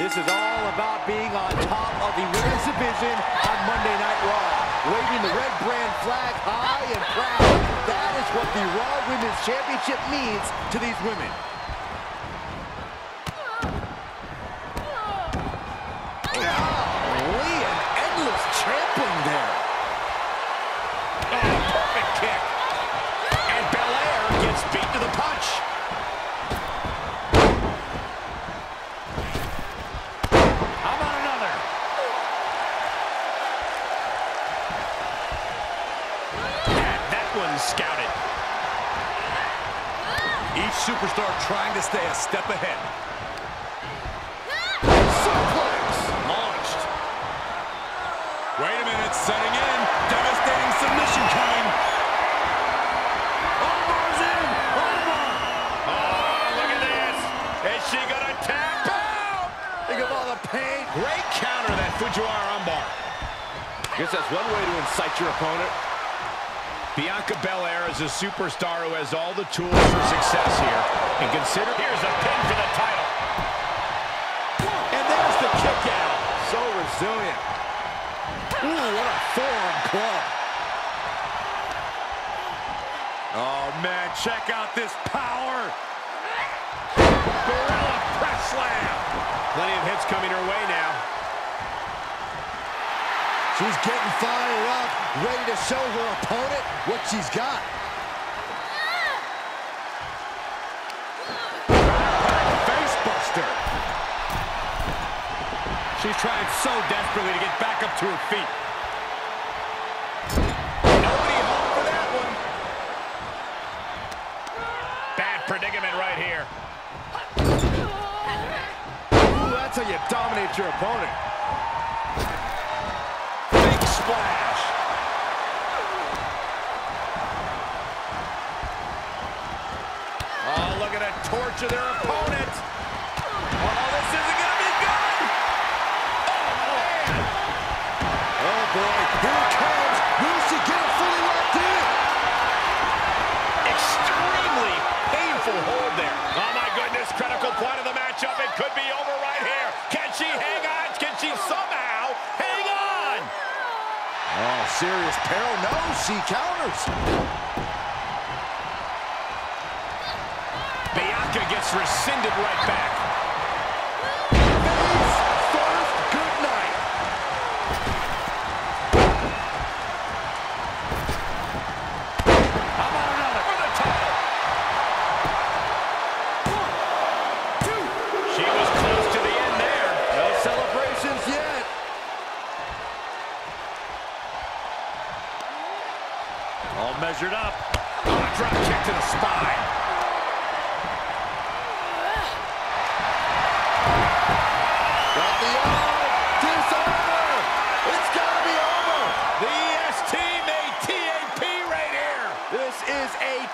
This is all about being on top of the women's division on Monday Night Raw. Waving the red brand flag high and proud. That is what the Raw Women's Championship means to these women. One's scouted. Each superstar trying to stay a step ahead. Suplex. Launched. Wait a minute, setting in. Devastating submission coming. Armbar's in. Armbar. Oh, look at this. Is she gonna tap out? Think of all the pain. Great counter, that Fujiwara armbar. Guess that's one way to incite your opponent. Bianca Belair is a superstar who has all the tools for success here. And consider, here's a pin for the title. And there's the kick out. So resilient. Ooh, what a forearm club. Oh, man, check out this power. Gorilla press slam. Plenty of hits coming her way now. She's getting fired up, ready to show her opponent what she's got. Face buster. She's trying so desperately to get back up to her feet. Nobody home for that one. Bad predicament right here. Ooh, that's how you dominate your opponent. Torture their opponent. Oh, this isn't going to be good. Oh, man. Oh boy, here it comes. Will she get it fully locked in? Extremely painful hold there. Oh, my goodness. Critical point of the matchup. It could be over right here. Can she hang on? Can she somehow hang on? Oh, serious peril. No, she counters. Bianca gets rescinded right back. First, good night. Another for the title? She was close to the end there. No celebrations yet. All measured up. Oh, drop kick to the spine.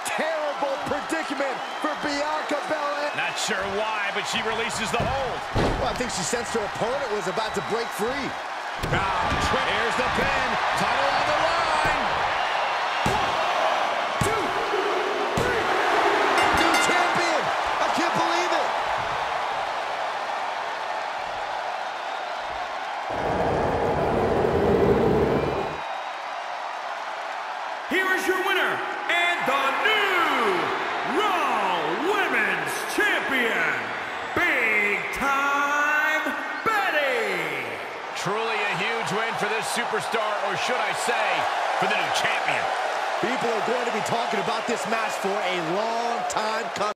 Terrible predicament for Bianca Belair. Not sure why, but she releases the hold. Well, I think she sensed her opponent was about to break free. Ah, tri- Here's the pin. Title on the line. Superstar, or should I say, for the new champion. People are going to be talking about this match for a long time coming.